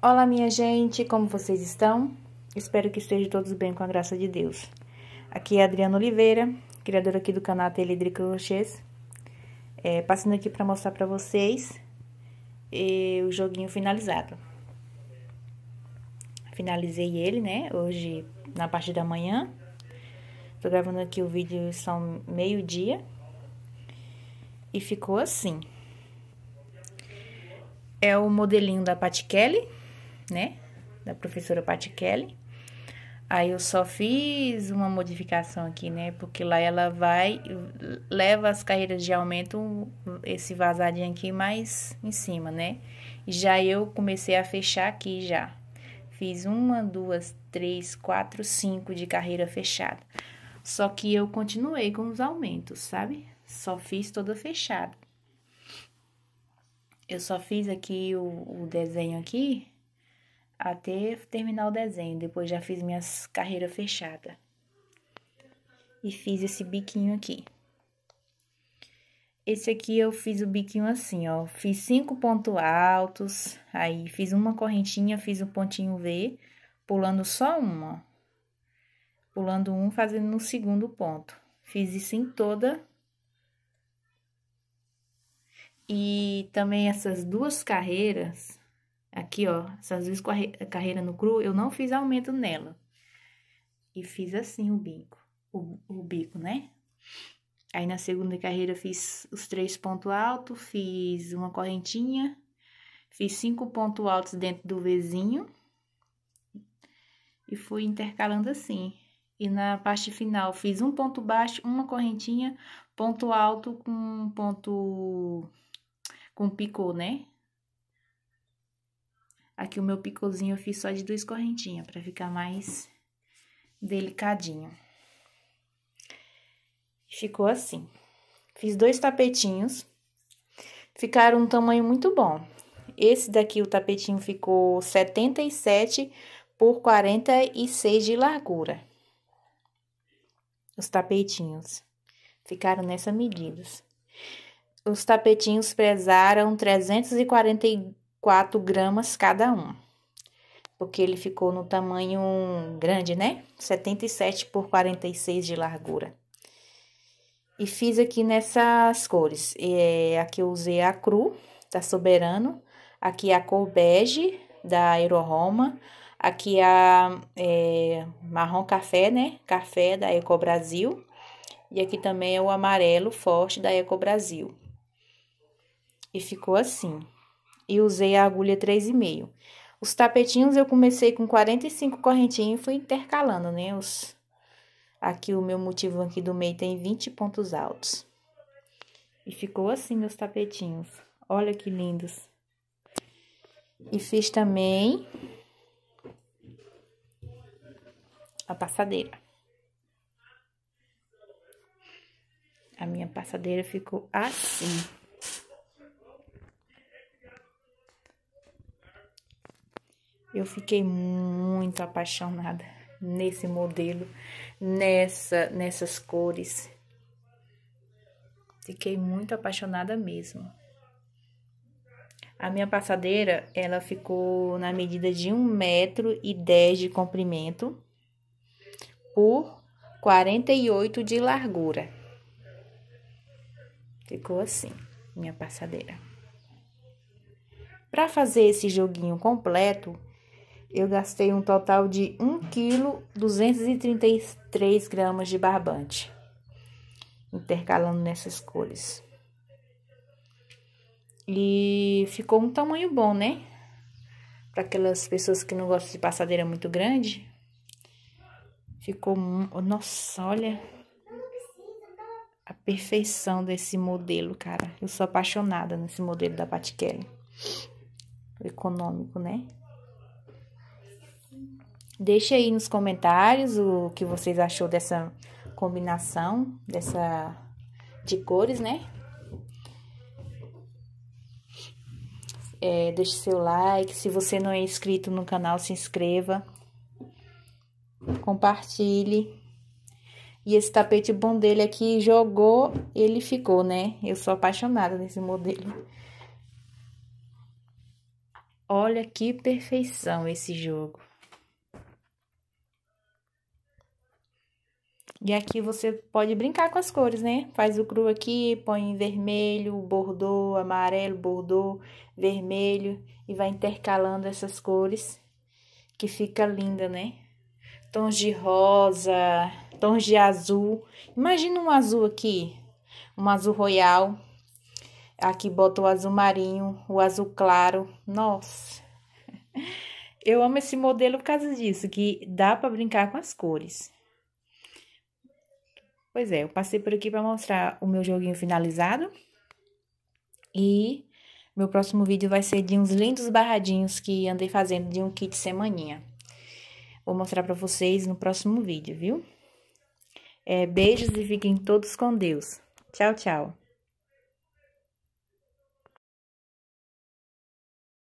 Olá, minha gente, como vocês estão? Espero que estejam todos bem com a graça de Deus. Aqui é Adriana Oliveira, criadora aqui do canal Ateliê Crochês. É, passando aqui para mostrar para vocês e, o joguinho finalizado. Finalizei ele, né, hoje na parte da manhã. Tô gravando aqui o vídeo, são meio-dia. E ficou assim. É o modelinho da Pat Kelly né? Da professora Pat Kelly. Aí eu só fiz uma modificação aqui, né? Porque lá ela vai, leva as carreiras de aumento, esse vazadinho aqui mais em cima, né? Já eu comecei a fechar aqui já. Fiz uma, duas, três, quatro, cinco de carreira fechada. Só que eu continuei com os aumentos, sabe? Só fiz toda fechada. Eu só fiz aqui o, o desenho aqui até terminar o desenho. Depois já fiz minhas carreiras fechadas. E fiz esse biquinho aqui. Esse aqui eu fiz o biquinho assim, ó. Fiz cinco pontos altos, aí fiz uma correntinha, fiz o um pontinho V, pulando só uma. Pulando um, fazendo no segundo ponto. Fiz isso em toda. E também essas duas carreiras, Aqui, ó, essas duas carreiras no cru, eu não fiz aumento nela. E fiz assim o bico, o, o bico, né? Aí, na segunda carreira, fiz os três pontos altos, fiz uma correntinha, fiz cinco pontos altos dentro do Vzinho. E fui intercalando assim. E na parte final, fiz um ponto baixo, uma correntinha, ponto alto com ponto... com picô, né? Aqui o meu picôzinho eu fiz só de duas correntinhas, pra ficar mais delicadinho. Ficou assim. Fiz dois tapetinhos. Ficaram um tamanho muito bom. Esse daqui, o tapetinho ficou 77 por 46 de largura. Os tapetinhos ficaram nessa medida. Os tapetinhos pesaram 340 4 gramas cada um. Porque ele ficou no tamanho grande, né? 77 por 46 de largura. E fiz aqui nessas cores. É, aqui eu usei a cru, da Soberano. Aqui a cor bege, da Aeroroma. Aqui a é, marrom café, né? Café da Eco Brasil. E aqui também é o amarelo forte da Eco Brasil. E ficou assim e usei a agulha 3,5. Os tapetinhos eu comecei com 45 correntinhas e fui intercalando, né? Os... Aqui o meu motivo aqui do meio tem 20 pontos altos. E ficou assim meus tapetinhos. Olha que lindos. E fiz também a passadeira. A minha passadeira ficou assim. Eu fiquei muito apaixonada nesse modelo, nessa, nessas cores. Fiquei muito apaixonada mesmo. A minha passadeira, ela ficou na medida de um metro e dez de comprimento por 48 de largura. Ficou assim, minha passadeira. Para fazer esse joguinho completo, eu gastei um total de 1 kg 233 gramas de barbante, intercalando nessas cores. E ficou um tamanho bom, né? Para aquelas pessoas que não gostam de passadeira muito grande. Ficou, nossa, olha a perfeição desse modelo, cara. Eu sou apaixonada nesse modelo da Pat Kelly. Econômico, né? Deixe aí nos comentários o que vocês achou dessa combinação, dessa de cores, né? É, deixe seu like, se você não é inscrito no canal, se inscreva. Compartilhe. E esse tapete bom dele aqui, jogou, ele ficou, né? Eu sou apaixonada nesse modelo. Olha que perfeição esse jogo. E aqui você pode brincar com as cores, né? Faz o cru aqui, põe vermelho, bordô, amarelo, bordô, vermelho e vai intercalando essas cores que fica linda, né? Tons de rosa, tons de azul. Imagina um azul aqui, um azul royal. Aqui bota o azul marinho, o azul claro. Nossa! Eu amo esse modelo por causa disso, que dá para brincar com as cores. Pois é, eu passei por aqui para mostrar o meu joguinho finalizado. E meu próximo vídeo vai ser de uns lindos barradinhos que andei fazendo de um kit semaninha. Vou mostrar para vocês no próximo vídeo, viu? É, beijos e fiquem todos com Deus. Tchau, tchau.